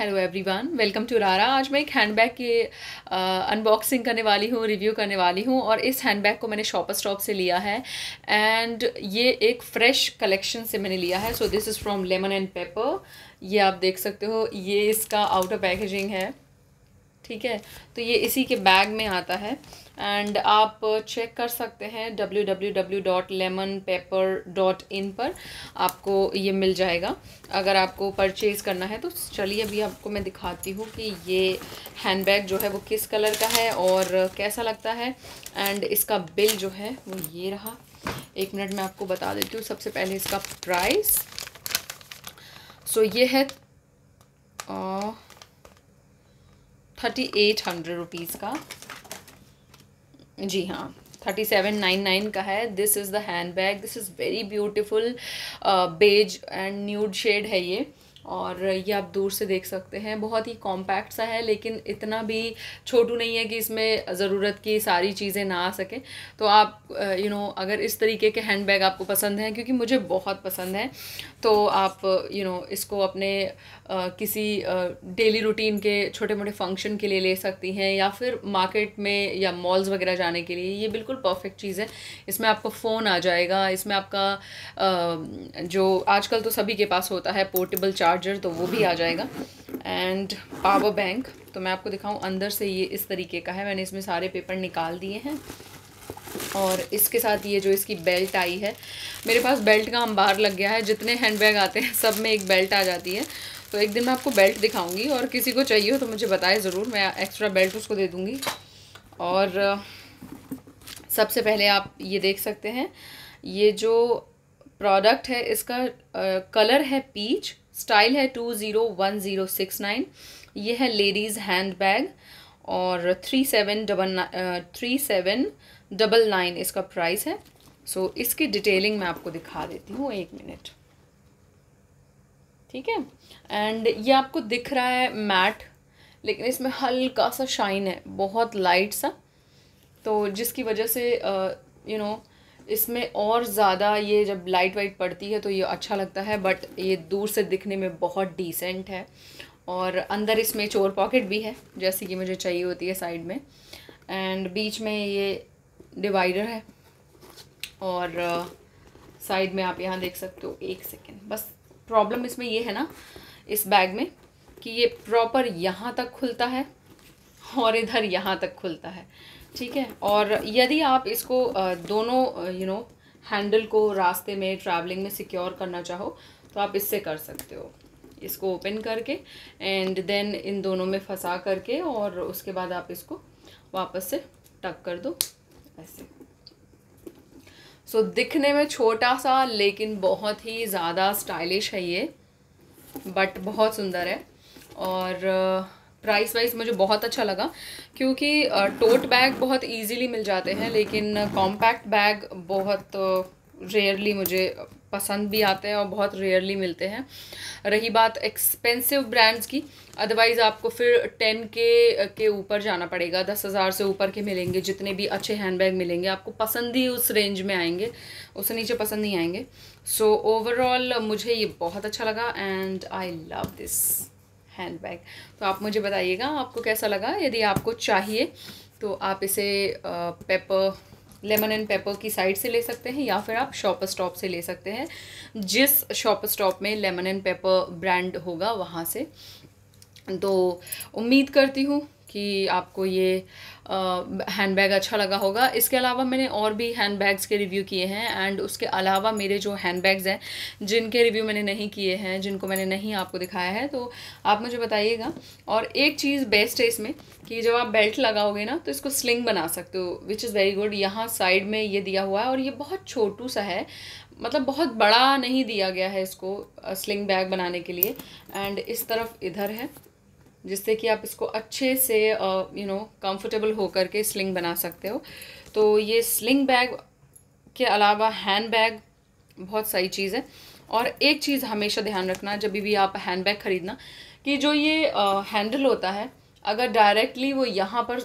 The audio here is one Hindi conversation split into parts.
हेलो एवरीवन वेलकम टू रारा आज मैं एक हैंडबैग की अनबॉक्सिंग करने वाली हूँ रिव्यू करने वाली हूँ और इस हैंडबैग को मैंने शॉपर स्टॉप से लिया है एंड ये एक फ्रेश कलेक्शन से मैंने लिया है. So this is from Lemon and Pepper ये आप देख सकते हो. ये इसका आउटर पैकेजिंग है. ठीक है? तो ये इसी के बैग में आता है। एंड आप चेक कर सकते हैं www.lemonpepper.in पर। आपको ये मिल जाएगा। अगर आपको परचेज़ करना है तो चलिए अभी आपको मैं दिखाती हूँ कि ये हैंडबैग जो है वो किस कलर का है और कैसा लगता है। एंड इसका बिल जो है वो ये रहा। एक मिनट में आपको बता देती हूँ। सबसे पहले इसका प्राइस सो so, ये है थर्टी एट हंड्रेड रुपीज़ का। जी हाँ थर्टी सेवन नाइन नाइन का है। This is the handbag this is very beautiful beige and nude shade है ये। और ये आप दूर से देख सकते हैं। बहुत ही कॉम्पैक्ट सा है, लेकिन इतना भी छोटू नहीं है कि इसमें ज़रूरत की सारी चीज़ें ना आ सकें। तो आप यू नो अगर इस तरीके के हैंड बैग आपको पसंद हैं, क्योंकि मुझे बहुत पसंद है तो आप यू नो इसको अपने किसी डेली रूटीन के छोटे मोटे फ़ंक्शन के लिए ले सकती हैं, या फिर मार्केट में या मॉल्स वगैरह जाने के लिए। ये बिल्कुल परफेक्ट चीज़ है। इसमें आपका फ़ोन आ जाएगा, इसमें आपका जो आजकल तो सभी के पास होता है पोर्टेबल चार्जर तो वो भी आ जाएगा। एंड पावर बैंक तो मैं आपको दिखाऊँ अंदर से ये इस तरीके का है। मैंने इसमें सारे पेपर निकाल दिए हैं। और इसके साथ ये जो इसकी बेल्ट आई है मेरे पास बेल्ट का अंबार लग गया है। जितने हैंडबैग आते हैं सब में एक बेल्ट आ जाती है। तो एक दिन मैं आपको बेल्ट दिखाऊँगी और किसी को चाहिए हो तो मुझे बताए ज़रूर। मैं एक्स्ट्रा बेल्ट उसको दे दूँगी। और सबसे पहले आप ये देख सकते हैं। ये जो प्रोडक्ट है इसका आ, कलर है पीच स्टाइल है two zero one zero six nine. ये है लेडीज़ हैंड बैग और three seven double three seven double nine इसका प्राइस है। सो so, इसकी डिटेलिंग मैं आपको दिखा देती हूँ एक मिनट। ठीक है? एंड ये आपको दिख रहा है मैट लेकिन इसमें हल्का सा शाइन है बहुत लाइट सा। तो जिसकी वजह से यू नो इसमें और ज़्यादा ये जब लाइट वाइट पड़ती है तो ये अच्छा लगता है बट ये दूर से दिखने में बहुत डिसेंट है। और अंदर इसमें चोर पॉकेट भी है, जैसे कि मुझे चाहिए होती है साइड में। एंड बीच में ये डिवाइडर है। और साइड में आप यहाँ देख सकते हो, एक सेकेंड बस प्रॉब्लम इसमें ये है ना, इस बैग में, कि ये प्रॉपर यहाँ तक खुलता है और इधर यहाँ तक खुलता है। ठीक है? और यदि आप इसको दोनों यू नो हैंडल को रास्ते में ट्रैवलिंग में सिक्योर करना चाहो तो आप इससे कर सकते हो। इसको ओपन करके एंड देन इन दोनों में फंसा करके और उसके बाद आप इसको वापस से टक कर दो। ऐसे। सो so, दिखने में छोटा सा लेकिन बहुत ही ज़्यादा स्टाइलिश है ये बट बहुत सुंदर है। और प्राइस वाइज मुझे बहुत अच्छा लगा क्योंकि टोट बैग बहुत इजीली मिल जाते हैं लेकिन कॉम्पैक्ट बैग बहुत रेयरली मुझे पसंद भी आते हैं और बहुत रेयरली मिलते हैं। रही बात एक्सपेंसिव ब्रांड्स की अदरवाइज़ आपको फिर टेन के के ऊपर जाना पड़ेगा दस हज़ार से ऊपर के मिलेंगे जितने भी अच्छे हैंडबैग मिलेंगे आपको पसंद ही उस रेंज में आएँगे उससे नीचे पसंद नहीं आएँगे। सो so, ओवरऑल मुझे ये बहुत अच्छा लगा and I love this handbag. तो आप मुझे बताइएगा, आपको कैसा लगा? यदि आपको चाहिए तो आप इसे पेपर, लेमन एंड पेपर की साइड से ले सकते हैं या फिर आप शॉप स्टॉप से ले सकते हैं। जिस शॉप स्टॉप में लेमन एंड पेपर ब्रांड होगा, वहाँ से। तो उम्मीद करती हूँ कि आपको ये हैंड बैग अच्छा लगा होगा। इसके अलावा मैंने और भी हैंड बैग्स के रिव्यू किए हैं एंड उसके अलावा मेरे जो हैंड बैग्स हैं, जिनके रिव्यू मैंने नहीं किए हैं, जिनको मैंने नहीं आपको दिखाया है तो आप मुझे बताइएगा। और एक चीज़ बेस्ट है इसमें कि जब आप बेल्ट लगाओगे ना तो इसको स्लिंग बना सकते हो विच इज़ वेरी गुड यहाँ साइड में ये दिया हुआ है और ये बहुत छोटू सा है मतलब बहुत बड़ा नहीं दिया गया है इसको स्लिंग बैग बनाने के लिए। एंड इस तरफ़ इधर है। जिससे कि आप इसको अच्छे से यू नो कंफर्टेबल होकर के स्लिंग बना सकते हो। तो ये स्लिंग बैग के अलावा हैंड बैग बहुत सही चीज़ है। और एक चीज़ हमेशा ध्यान रखना, जब भी आप हैंड बैग ख़रीदना, कि जो ये हैंडल होता है, अगर डायरेक्टली वो यहाँ पर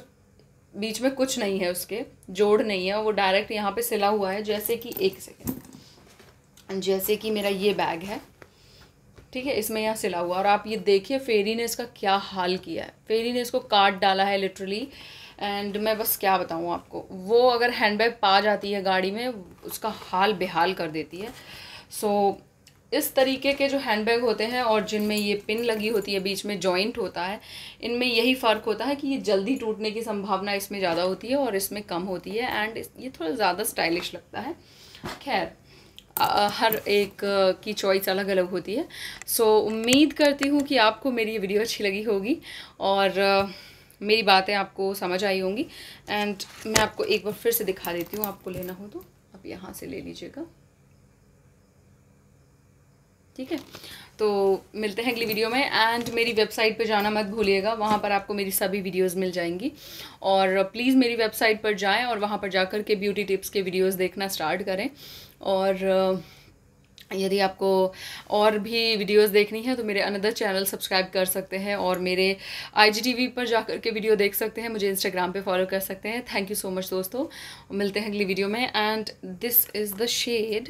बीच में कुछ नहीं है उसके, जोड़ नहीं है, वो डायरेक्ट यहाँ पे सिला हुआ है, जैसे कि, एक सेकेंड जैसे कि मेरा ये बैग है। ठीक है इसमें यहाँ सिला हुआ और आप ये देखिए फेरी ने इसका क्या हाल किया है। फेरी ने इसको काट डाला है लिटरली एंड मैं बस क्या बताऊँ आपको वो अगर हैंडबैग पा जाती है गाड़ी में उसका हाल बेहाल कर देती है। सो so, इस तरीके के जो हैंडबैग होते हैं और जिनमें ये पिन लगी होती है बीच में जॉइंट होता है इनमें यही फ़र्क होता है कि ये जल्दी टूटने की संभावना इसमें ज़्यादा होती है और इसमें कम होती है एंड ये थोड़ा ज़्यादा स्टाइलिश लगता है। खैर हर एक की चॉइस अलग अलग होती है। सो so, उम्मीद करती हूँ कि आपको मेरी ये वीडियो अच्छी लगी होगी और मेरी बातें आपको समझ आई होंगी। एंड मैं आपको एक बार फिर से दिखा देती हूँ आपको लेना हो तो। आप यहाँ से ले लीजिएगा। ठीक है? तो मिलते हैं अगली वीडियो में। एंड मेरी वेबसाइट पर जाना मत भूलिएगा। वहाँ पर आपको मेरी सभी वीडियोस मिल जाएँगी। और प्लीज़ मेरी वेबसाइट पर जाएँ और वहाँ पर जाकर के ब्यूटी टिप्स के वीडियोस देखना स्टार्ट करें। और यदि आपको और भी वीडियोस देखनी है तो मेरे अनदर चैनल सब्सक्राइब कर सकते हैं और मेरे आईजीटीवी पर जाकर के वीडियो देख सकते हैं, मुझे इंस्टाग्राम पे फॉलो कर सकते हैं। थैंक यू सो मच दोस्तों। मिलते हैं अगली वीडियो में। And this is the shade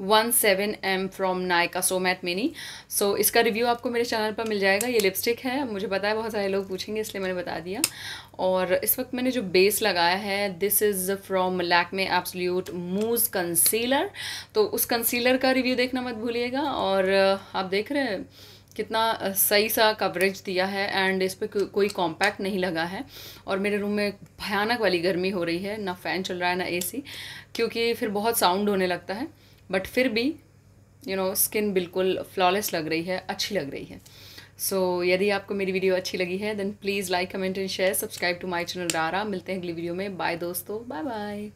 one seven M from Nykaa so matte mini so इसका रिव्यू आपको मेरे चैनल पर मिल जाएगा। ये लिपस्टिक है। मुझे पता है बहुत सारे लोग पूछेंगे, इसलिए मैंने बता दिया। और इस वक्त मैंने जो बेस लगाया है this is from Lakme absolute mousse concealer तो उस कंसीलर का रिव्यू देखना मत भूलिएगा। और आप देख रहे हैं, कितना सही सा कवरेज दिया है एंड इस पर कोई कॉम्पैक्ट नहीं लगा है। और मेरे रूम में भयानक वाली गर्मी हो रही है। ना फ़ैन चल रहा है, ना एसी क्योंकि फिर बहुत साउंड होने लगता है। बट फिर भी यू नो स्किन बिल्कुल फ्लॉलेस लग रही है अच्छी लग रही है। सो so, यदि आपको मेरी वीडियो अच्छी लगी है then please like comment and share subscribe to my channel डारा मिलते हैं अगली वीडियो में। बाय दोस्तों। Bye bye